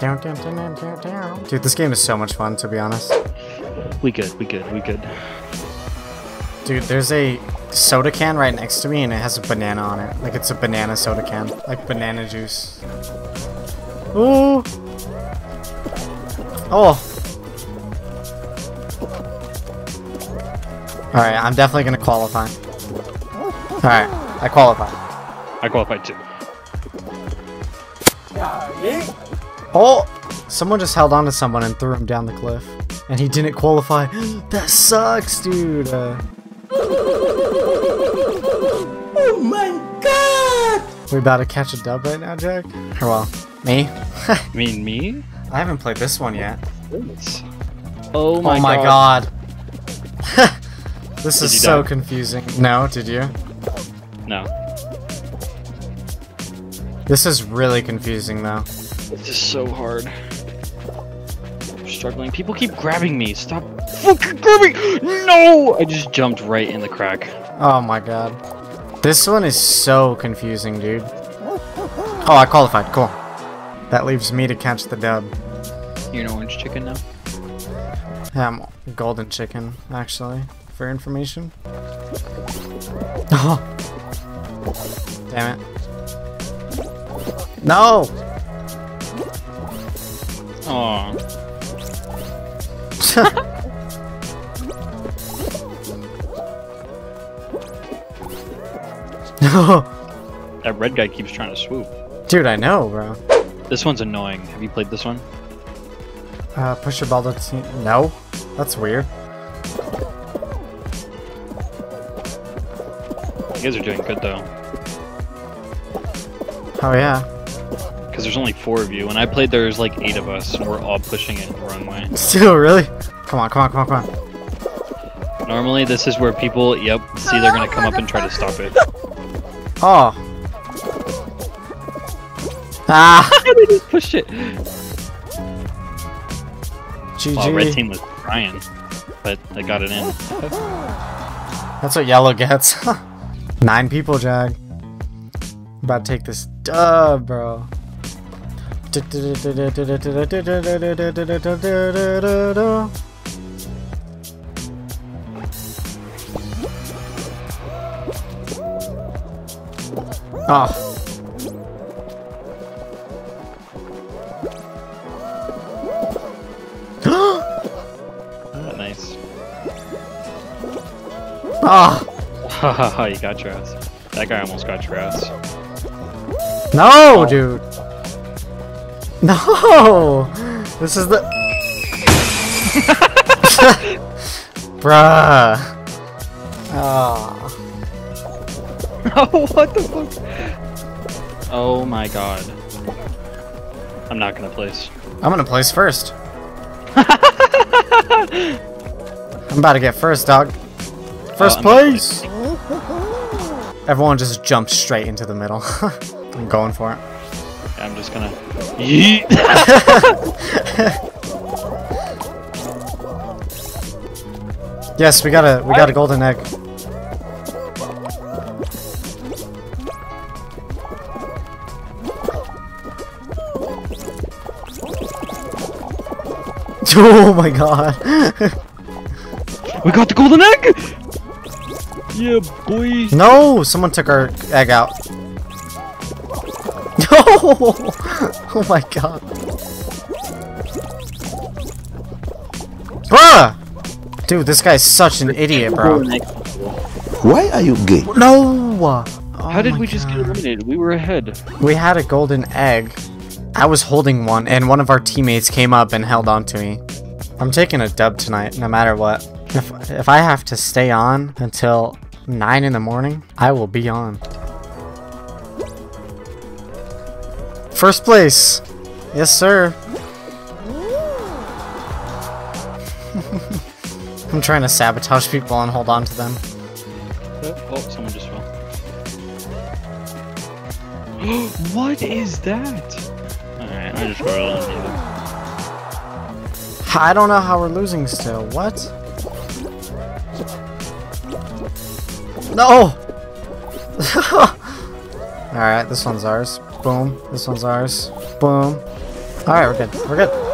Dude, this game is so much fun, to be honest. We good, we good, we good. Dude, there's a soda can right next to me and it has a banana on it. Like it's a banana soda can. Like banana juice. Ooh! Oh! Alright, I'm definitely gonna qualify. Alright, I qualify. I qualified too. Oh! Someone just held on to someone and threw him down the cliff. And he didn't qualify. that sucks, dude. Uh, Oh my god! we about to catch a dub right now, Jag? Or well, me? You mean me? I haven't played this one yet. Oh my, oh my god. god. this Did is so die? confusing. No, did you? No. This is really confusing though. This is so hard. I'm struggling. People keep grabbing me. Stop fucking grabbing! No! I just jumped right in the crack. Oh my god. This one is so confusing, dude. Oh, I qualified. Cool. That leaves me to catch the dub. You're an orange chicken now? Yeah, I'm golden chicken, actually, for information. Damn it. No! Aw. No! That red guy keeps trying to swoop. Dude, I know, bro. This one's annoying. Have you played this one? Uh, push your ball to team. No? That's weird. You guys are doing good though. Oh, yeah. Because there's only four of you. When I played, there's like eight of us, and we're all pushing it the wrong way. Still, really? Come on, come on, come on, come on. Normally, this is where people, yep, see they're gonna come up and try to stop it. Oh! Ah! they just pushed it. GG. Well, red team was trying, but they got it in. That's what yellow gets. Nine people, Jag. About to take this dub, bro. Oh. Oh, nice. Oh. Ah. Haha, you got your ass. That guy almost got your ass. No, oh. dude. No. This is the. Bruh. Oh. Oh, what the fuck? Oh my god. I'm not gonna place. I'm gonna place first. I'm about to get first, dog. Oh, first Oh, place. Everyone just jumped straight into the middle. I'm going for it. I'm just gonna. Yeet! Yes, we got a we got a golden egg. Oh my god. we got the golden egg! Yeah, boy. no, someone took our egg out. No! Oh my god. Bruh! Dude, this guy's such an idiot, bro. Why are you gay? No! Oh How did we just get eliminated? We were ahead. We had a golden egg. I was holding one, and one of our teammates came up and held on to me. I'm taking a dub tonight, no matter what. If, if I have to stay on until 9 in the morning, I will be on. First place! Yes, sir. I'm trying to sabotage people and hold on to them. Oh, someone just fell. what is that? Alright, I just got eliminated. I don't know how we're losing still. What? No! Alright, this one's ours. Boom. This one's ours. Boom. Alright, we're good. We're good.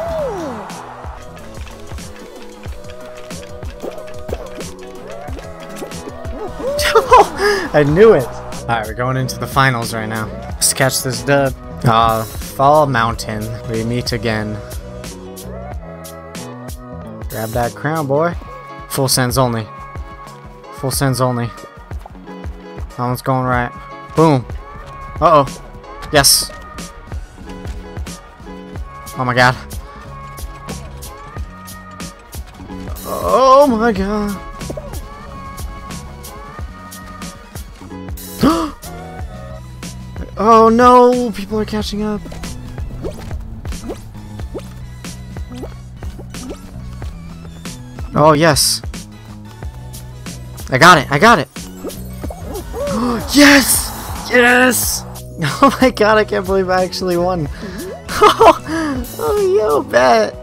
I knew it. Alright, we're going into the finals right now. Let's catch this dub. Uh, Fall Mountain. We meet again. Grab that crown, boy. Full sends only. Full sends only. That one's going right. Boom. Uh-oh. Yes. Oh my god. Oh my god. oh no, people are catching up. Oh yes. I got it, I got it. yes! Yes! Oh my god, I can't believe I actually won. oh, yo, bet.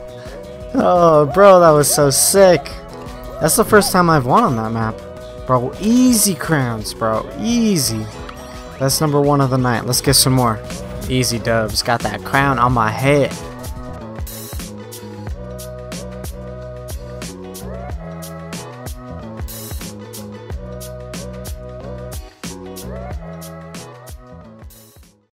Oh, bro, that was so sick. That's the first time I've won on that map. Bro, easy crowns, bro. Easy. That's number one of the night. Let's get some more. Easy dubs. Got that crown on my head.